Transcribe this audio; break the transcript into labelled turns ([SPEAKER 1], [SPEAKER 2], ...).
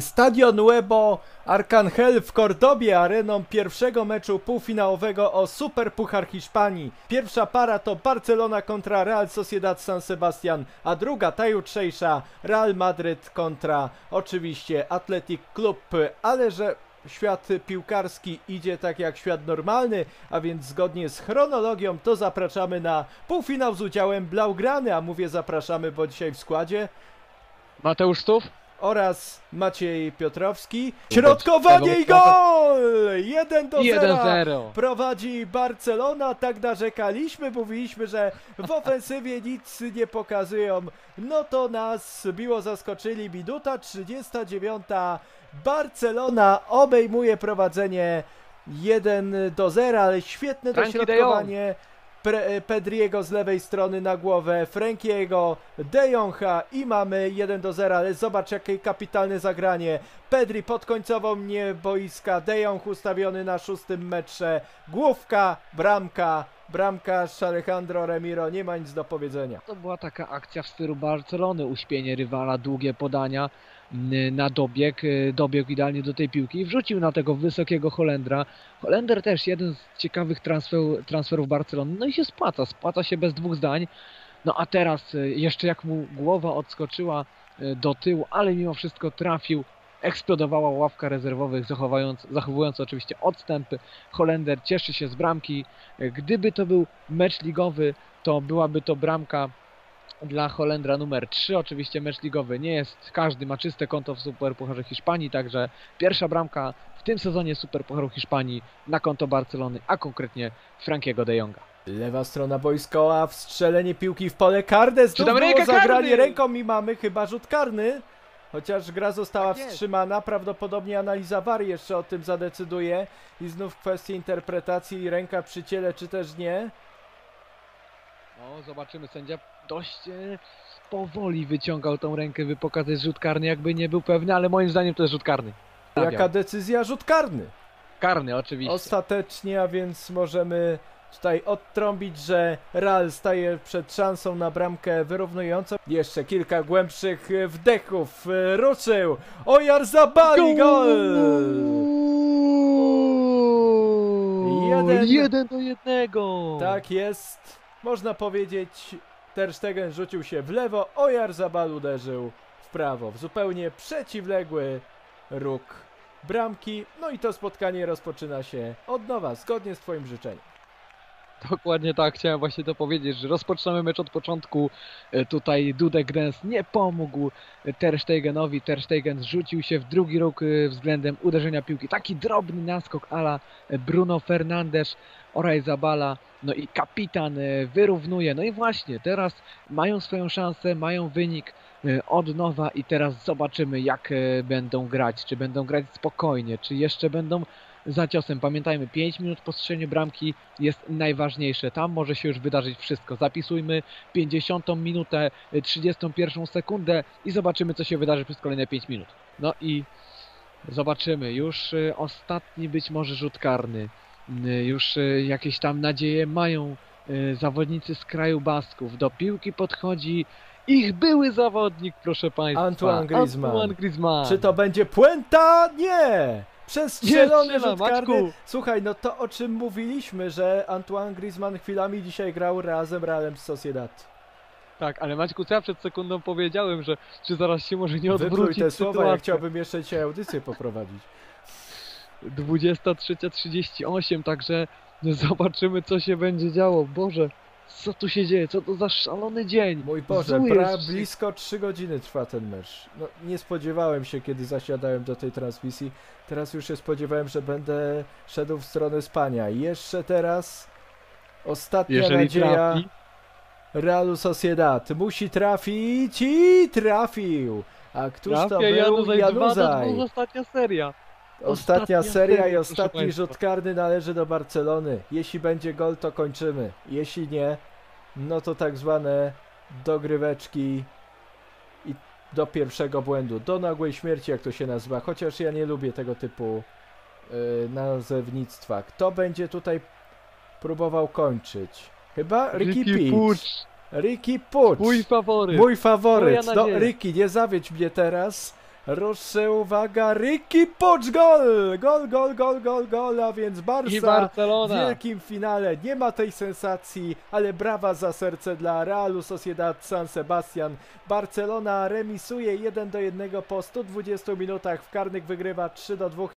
[SPEAKER 1] Stadion Nuevo Arcangel w Cordobie areną pierwszego meczu półfinałowego o Superpuchar Hiszpanii. Pierwsza para to Barcelona kontra Real Sociedad San Sebastian, a druga, ta jutrzejsza, Real Madryt kontra oczywiście Athletic Club, ale że świat piłkarski idzie tak jak świat normalny, a więc zgodnie z chronologią to zapraszamy na półfinał z udziałem Blaugrany, a mówię zapraszamy, bo dzisiaj w składzie
[SPEAKER 2] Mateusz Stów?
[SPEAKER 1] Oraz Maciej Piotrowski. Środkowanie i gol! 1 do 0.
[SPEAKER 2] 1-0.
[SPEAKER 1] Prowadzi Barcelona, tak narzekaliśmy, mówiliśmy, że w ofensywie nic nie pokazują. No to nas miło zaskoczyli. Minuta 39. Barcelona obejmuje prowadzenie 1 do 0, ale świetne
[SPEAKER 2] Frankie de
[SPEAKER 1] dośrodkowanie. Pre- Pedriego z lewej strony na głowę, Frankiego, De Jonga i mamy 1 do 0, ale zobacz jakie kapitalne zagranie. Pedri pod końcową mnie boiska, De Jong ustawiony na szóstym metrze, główka, bramka, bramkarz Alejandro Remiro, nie ma nic do powiedzenia.
[SPEAKER 2] To była taka akcja w stylu Barcelony, uśpienie rywala, długie podania na dobieg, y, dobiegł idealnie do tej piłki i wrzucił na tego wysokiego Holendra. Holender też jeden z ciekawych transferów, transferów Barcelony, no i się spłaca, spłaca się bez dwóch zdań. No a teraz y, jeszcze jak mu głowa odskoczyła y, do tyłu, ale mimo wszystko trafił, eksplodowała ławka rezerwowych, zachowując, zachowując oczywiście odstępy. Holender cieszy się z bramki. Gdyby to był mecz ligowy, to byłaby to bramka dla Holendra numer 3. Oczywiście mecz ligowy nie jest, każdy ma czyste konto w Superpucharze Hiszpanii, także pierwsza bramka w tym sezonie Superpucharu Hiszpanii na konto Barcelony, a konkretnie Frankiego de Jonga.
[SPEAKER 1] Lewa strona boiskoła, wstrzelenie piłki w pole karne,
[SPEAKER 2] ręka
[SPEAKER 1] zagranie ręką i mamy chyba rzut karny. Chociaż gra została
[SPEAKER 2] Tak
[SPEAKER 1] wstrzymana, prawdopodobnie analiza VAR jeszcze o tym zadecyduje. I znów kwestia interpretacji, ręka przy ciele czy też nie.
[SPEAKER 2] No, zobaczymy, sędzia dość e, powoli wyciągał tą rękę, by pokazać rzut karny, jakby nie był pewny, ale moim zdaniem to jest rzut karny.
[SPEAKER 1] Jaka decyzja? Rzut karny.
[SPEAKER 2] Karny oczywiście.
[SPEAKER 1] Ostatecznie, a więc możemy tutaj odtrąbić, że Real staje przed szansą na bramkę wyrównującą. Jeszcze kilka głębszych e, wdechów. e, Ruszył. Ojar zabali gol! Jeden-
[SPEAKER 2] Jeden do jednego.
[SPEAKER 1] Tak jest. Można powiedzieć, Ter Stegen rzucił się w lewo, Ojar Zabal uderzył w prawo, w zupełnie przeciwległy róg bramki. No i to spotkanie rozpoczyna się od nowa, zgodnie z twoim życzeniem.
[SPEAKER 2] Dokładnie tak, chciałem właśnie to powiedzieć, że rozpoczynamy mecz od początku. E, Tutaj Dudek Grens nie pomógł Ter Stegen zrzucił się w drugi róg e, względem uderzenia piłki. Taki drobny naskok ala Bruno Fernandes, Oraj Zabala. No i kapitan e, wyrównuje. No i właśnie, teraz mają swoją szansę, mają wynik od nowa i teraz zobaczymy jak będą grać. Czy będą grać spokojnie, czy jeszcze będą za ciosem. Pamiętajmy, 5 minut po strzeniu bramki jest najważniejsze. Tam może się już wydarzyć wszystko. Zapisujmy 50 minutę, y, 31 sekundę i zobaczymy, co się wydarzy przez kolejne 5 minut. No i zobaczymy. Już y, ostatni być może rzut karny. Y, Już y, jakieś tam nadzieje mają zawodnicy z kraju Basków. Do piłki podchodzi ich były zawodnik, proszę Państwa.
[SPEAKER 1] Antoine Griezmann.
[SPEAKER 2] Antoine Griezmann.
[SPEAKER 1] Czy to będzie puenta? Nie! Przestrzelony rzut karny.
[SPEAKER 2] Maćku.
[SPEAKER 1] Słuchaj, no to o czym mówiliśmy, że Antoine Griezmann chwilami dzisiaj grał razem Realem z Sociedad.
[SPEAKER 2] Tak, ale Maćku, co ja przed sekundą powiedziałem, że czy zaraz się może nie
[SPEAKER 1] Wypluj
[SPEAKER 2] odwrócić
[SPEAKER 1] te słowa, ja chciałbym jeszcze dzisiaj audycję poprowadzić.
[SPEAKER 2] 23.38, także zobaczymy co się będzie działo. Boże, co tu się dzieje? Co to za szalony dzień?
[SPEAKER 1] Mój Boże, pra, blisko 3 godziny trwa ten mecz. No, nie spodziewałem się, kiedy zasiadałem do tej transmisji. Teraz już się spodziewałem, że będę szedł w stronę spania. Jeszcze teraz ostatnia
[SPEAKER 2] Jeżeli
[SPEAKER 1] nadzieja
[SPEAKER 2] trafi,
[SPEAKER 1] Realu Sociedad. Musi trafić i trafił. A któż to
[SPEAKER 2] trafia
[SPEAKER 1] był?
[SPEAKER 2] Januzaj 2 do 2,
[SPEAKER 1] Januzaj.
[SPEAKER 2] ostatnia seria.
[SPEAKER 1] Ostatnia
[SPEAKER 2] Ostatnia
[SPEAKER 1] seria i
[SPEAKER 2] proszę
[SPEAKER 1] ostatni
[SPEAKER 2] państwa.
[SPEAKER 1] rzut karny należy do Barcelony. Jeśli będzie gol, to kończymy. Jeśli nie, no to tak zwane dogryweczki i do pierwszego błędu, do nagłej śmierci, jak to się nazywa. Chociaż ja nie lubię tego typu yy, nazewnictwa. Kto będzie tutaj próbował kończyć? Chyba Ricky,
[SPEAKER 2] Ricky.
[SPEAKER 1] Puig, Ricky Puig.
[SPEAKER 2] mój faworyt.
[SPEAKER 1] Mój faworyt.
[SPEAKER 2] Moja
[SPEAKER 1] No,
[SPEAKER 2] nadzieja.
[SPEAKER 1] Ricky, nie zawiedź mnie teraz. Ruszy uwaga, Ricky Pucz gol! Gol, gol, gol, gol, gol, a więc Barca w wielkim finale. Nie ma tej sensacji, ale brawa za serce dla Realu Sociedad San Sebastian. Barcelona remisuje 1 do 1 po 120 minutach, w karnych wygrywa 3 do 2.